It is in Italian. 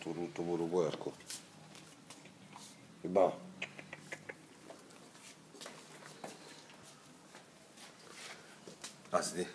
tutto, tutto puro puerco. E va. Ah, sì.